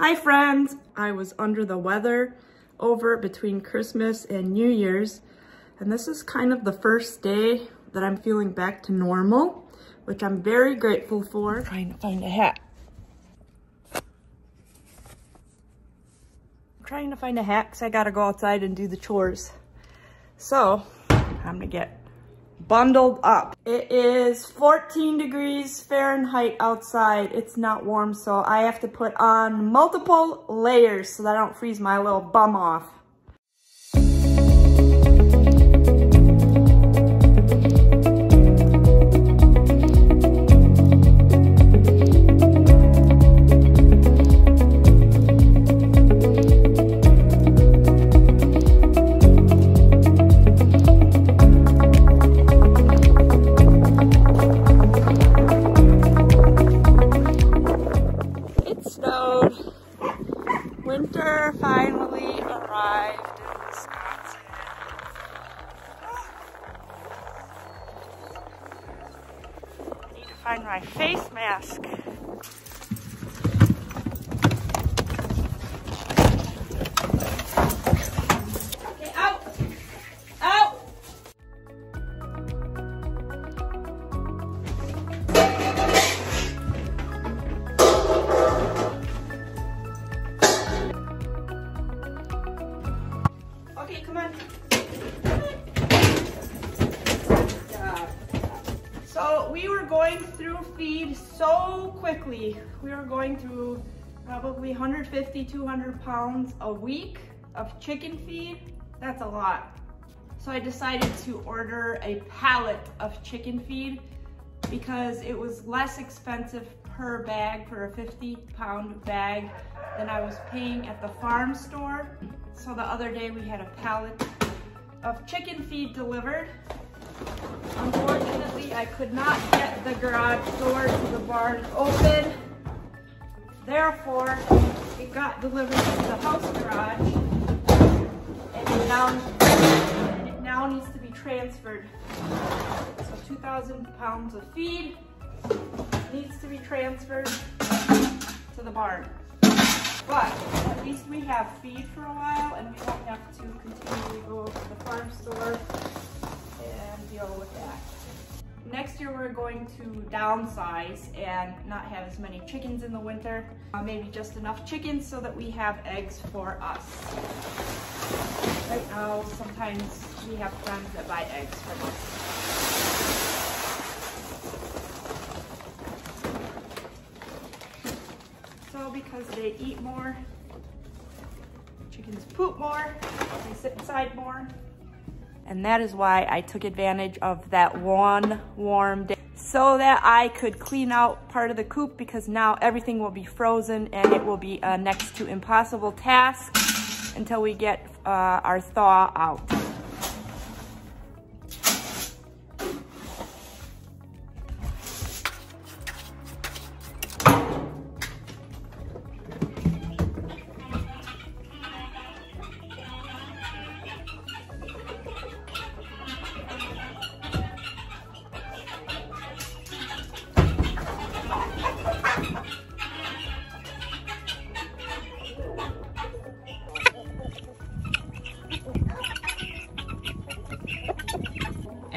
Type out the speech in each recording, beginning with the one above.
Hi friends! I was under the weather over between Christmas and New Year's and this is kind of the first day that I'm feeling back to normal, which I'm very grateful for. I'm trying to find a hat. I'm trying to find a hat because I gotta go outside and do the chores. So, I'm gonna get bundled up. It is 14 degrees Fahrenheit outside. It's not warm, so I have to put on multiple layers so that I don't freeze my little bum off. Face so quickly. We were going through probably 150, 200 pounds a week of chicken feed. That's a lot. So I decided to order a pallet of chicken feed because it was less expensive per bag for a 50 pound bag than I was paying at the farm store. So the other day we had a pallet of chicken feed delivered Unfortunately, I could not get the garage door to the barn open. Therefore, it got delivered to the house garage and it now, and it now needs to be transferred. So 2,000 pounds of feed needs to be transferred to the barn. But at least we have feed for a while and we won't have to continually go to the farm store deal with that. Next year we're going to downsize and not have as many chickens in the winter. Uh, maybe just enough chickens so that we have eggs for us. Right now, sometimes we have friends that buy eggs from us. So because they eat more, chickens poop more, they sit inside more, and that is why I took advantage of that one warm day so that I could clean out part of the coop because now everything will be frozen and it will be a next to impossible task until we get uh, our thaw out.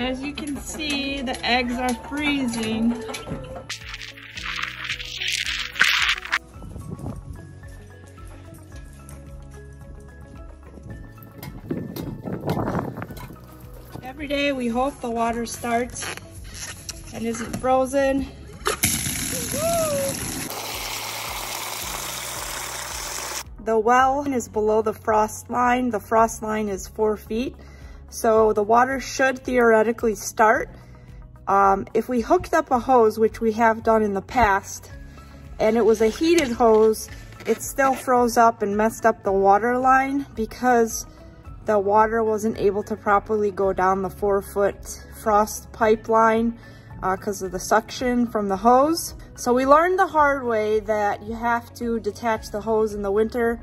As you can see, the eggs are freezing. Every day we hope the water starts and isn't frozen. The well is below the frost line. The frost line is four feet. So the water should theoretically start. Um, if we hooked up a hose, which we have done in the past, and it was a heated hose, it still froze up and messed up the water line because the water wasn't able to properly go down the four foot frost pipeline because uh, of the suction from the hose. So we learned the hard way that you have to detach the hose in the winter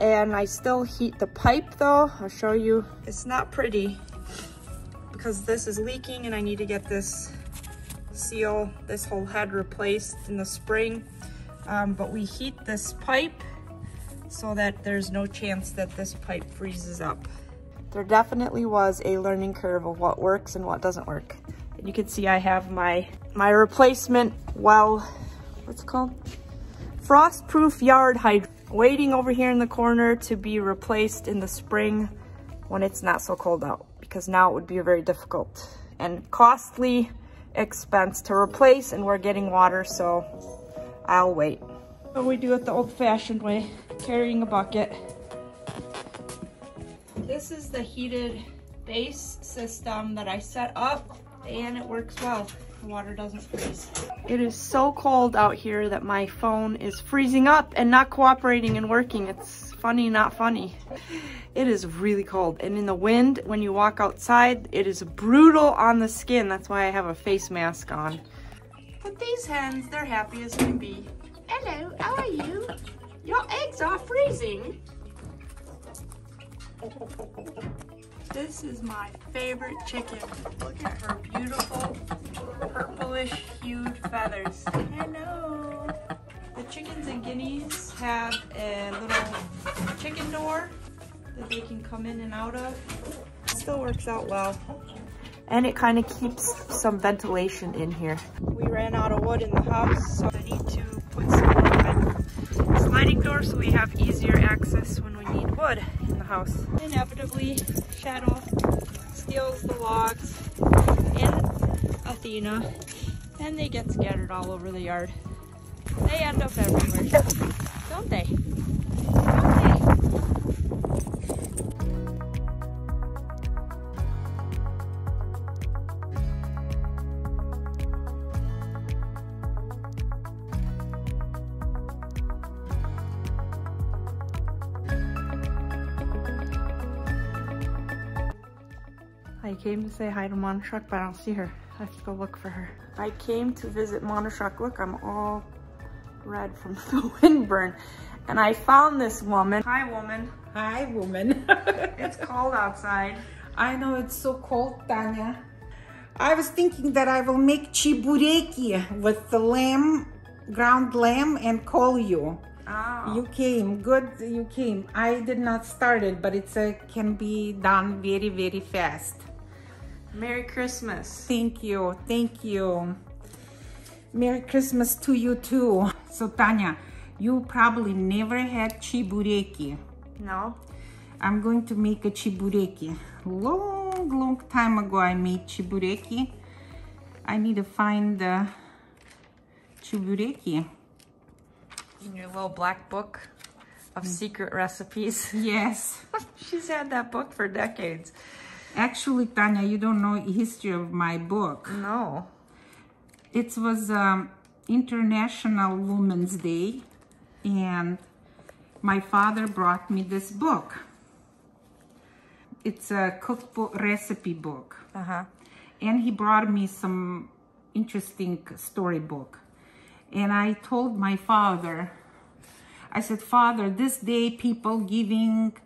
and I still heat the pipe though. I'll show you. It's not pretty because this is leaking and I need to get this seal, this whole head replaced in the spring. Um, but we heat this pipe so that there's no chance that this pipe freezes up. There definitely was a learning curve of what works and what doesn't work. And you can see I have my, my replacement well, what's it called? Frost-proof yard hydrant waiting over here in the corner to be replaced in the spring when it's not so cold out because now it would be a very difficult and costly expense to replace and we're getting water so I'll wait. So we do it the old fashioned way, carrying a bucket. This is the heated base system that I set up and it works well. The water doesn't freeze. It is so cold out here that my phone is freezing up and not cooperating and working. It's funny, not funny. It is really cold. And in the wind, when you walk outside, it is brutal on the skin. That's why I have a face mask on. But these hens, they're happy as can be. Hello, how are you? Your eggs are freezing. This is my favorite chicken. Look at her beautiful purplish hued feathers. Hello. The chickens and guineas have a little chicken door that they can come in and out of. Still works out well. And it kind of keeps some ventilation in here. We ran out of wood in the house, so I need to put some sliding doors so we have easier access when we need wood house. Inevitably, Shadow steals the logs and Athena, and they get scattered all over the yard. They end up everywhere, don't they? Came to say hi to Manushak, but I don't see her. I have to go look for her. I came to visit Manushak. Look, I'm all red from the windburn. And I found this woman. Hi, woman. Hi, woman. it's cold outside. I know it's so cold, Tanya. I was thinking that I will make chibureki with the lamb, ground lamb, and call you. Oh. You came, good you came. I did not start it, but it a, can be done very, very fast. Merry Christmas. Thank you, thank you. Merry Christmas to you too. So Tanya, you probably never had chibureki. No? I'm going to make a chibureki. Long, long time ago I made chibureki. I need to find the chibureki. In your little black book of mm. secret recipes. Yes. She's had that book for decades. Actually, Tanya, you don't know history of my book. No. It was um, International Women's Day and my father brought me this book. It's a cookbook recipe book. Uh-huh. And he brought me some interesting storybook. And I told my father, I said, Father, this day people giving,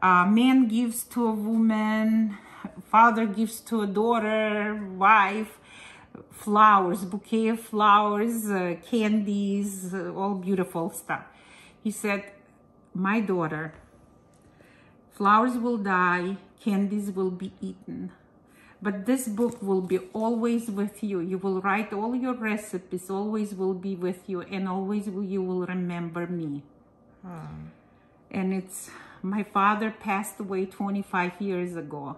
uh, man gives to a woman, father gives to a daughter, wife, flowers, bouquet of flowers, uh, candies, uh, all beautiful stuff. He said, my daughter, flowers will die, candies will be eaten. But this book will be always with you. You will write all your recipes, always will be with you, and always will, you will remember me. Hmm. And it's, my father passed away 25 years ago.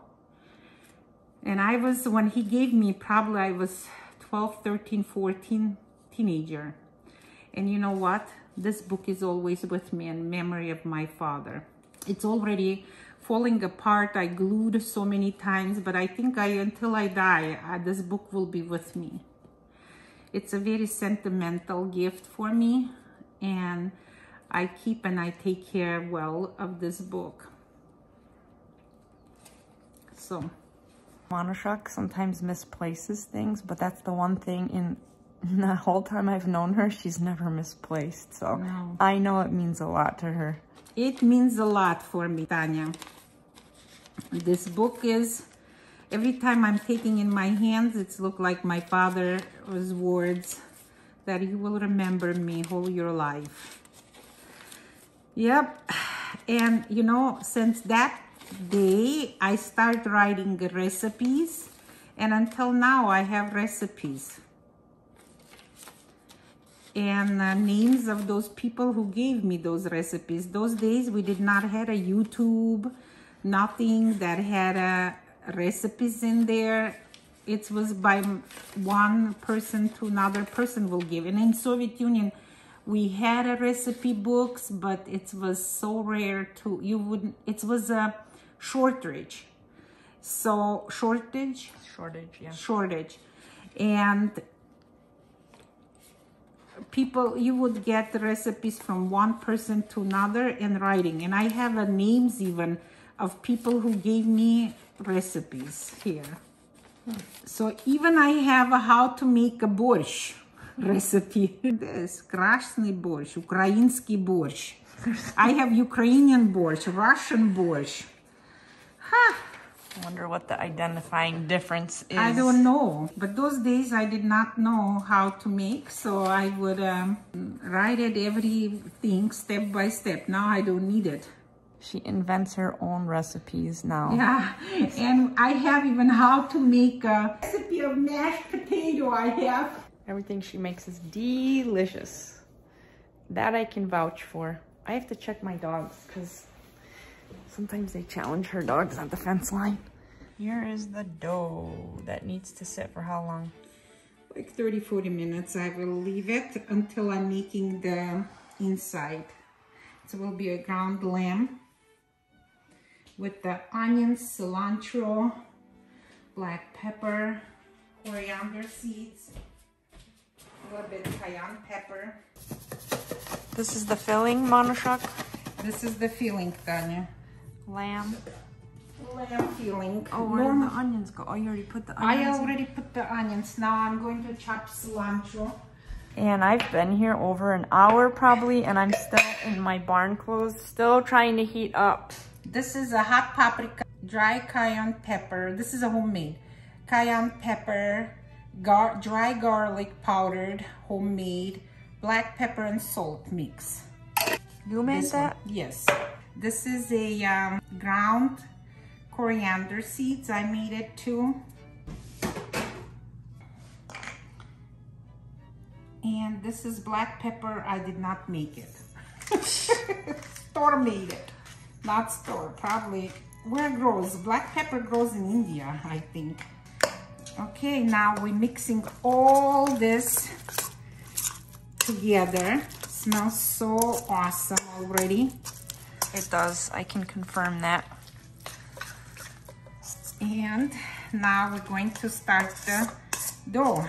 And I was, when he gave me, probably I was 12, 13, 14, teenager. And you know what? This book is always with me in memory of my father. It's already falling apart. I glued so many times, but I think I, until I die, uh, this book will be with me. It's a very sentimental gift for me, and I keep and I take care well of this book. So. Manushak sometimes misplaces things, but that's the one thing in the whole time I've known her, she's never misplaced. So No. I know it means a lot to her. It means a lot for me, Tanya. This book is, every time I'm taking in my hands, it's look like my father's words that you will remember me all your life. Yep. And you know, since that day, I start writing recipes. And until now, I have recipes. And uh, names of those people who gave me those recipes. Those days, we did not have a YouTube, nothing that had uh, recipes in there. It was by one person to another person will give. And in Soviet Union, we had a recipe books but it was so rare to you wouldn't it was a shortage so shortage Shortage, yeah. shortage and people you would get the recipes from one person to another in writing and i have a names even of people who gave me recipes here hmm. so even i have a how to make a borscht recipe. This krasny borscht, Ukrainsky borscht. I have Ukrainian borscht, Russian borscht. Huh. I wonder what the identifying difference is. I don't know, but those days I did not know how to make, so I would um, write it everything step by step. Now I don't need it. She invents her own recipes now. Yeah, and I have even how to make a recipe of mashed potato I have. Everything she makes is delicious. That I can vouch for. I have to check my dogs because sometimes they challenge her dogs on the fence line. Here is the dough that needs to sit for how long? Like 30, 40 minutes. I will leave it until I'm making the inside. So it will be a ground lamb with the onions, cilantro, black pepper, coriander seeds, a little bit cayenne pepper. This is the filling, Manushak? This is the filling, Tanya. Lamb. Lamb filling. Oh, where did the onions go? Oh, you already put the onions I already in? put the onions. Now I'm going to chop cilantro. And I've been here over an hour probably, and I'm still in my barn clothes, still trying to heat up. This is a hot paprika, dry cayenne pepper. This is a homemade. Cayenne pepper, gar dry garlic powdered, homemade, black pepper and salt mix. You made this that? One. Yes. This is a um, ground coriander seeds. I made it too. And this is black pepper. I did not make it. store made it. Not store, probably. Where grows? Black pepper grows in India, I think. Okay, now we're mixing all this together. Smells so awesome already. It does, I can confirm that. And now we're going to start the dough.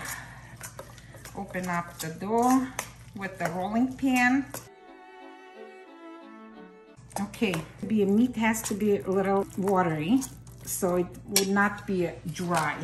Open up the dough with the rolling pin. Okay, the meat has to be a little watery, so it would not be dry.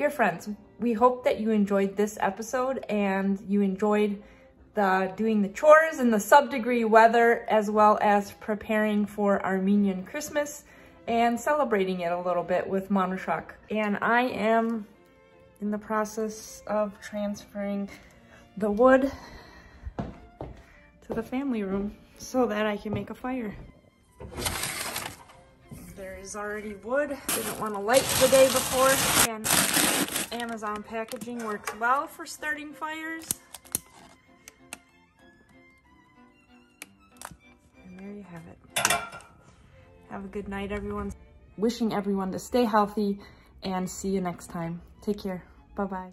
Dear friends, we hope that you enjoyed this episode and you enjoyed the doing the chores in the sub-degree weather as well as preparing for Armenian Christmas and celebrating it a little bit with Manushak. And I am in the process of transferring the wood to the family room so that I can make a fire. Is already wood. Didn't want to light the day before. And Amazon packaging works well for starting fires. And there you have it. Have a good night, everyone. wishing everyone to stay healthy and see you next time. Take care. Bye-bye.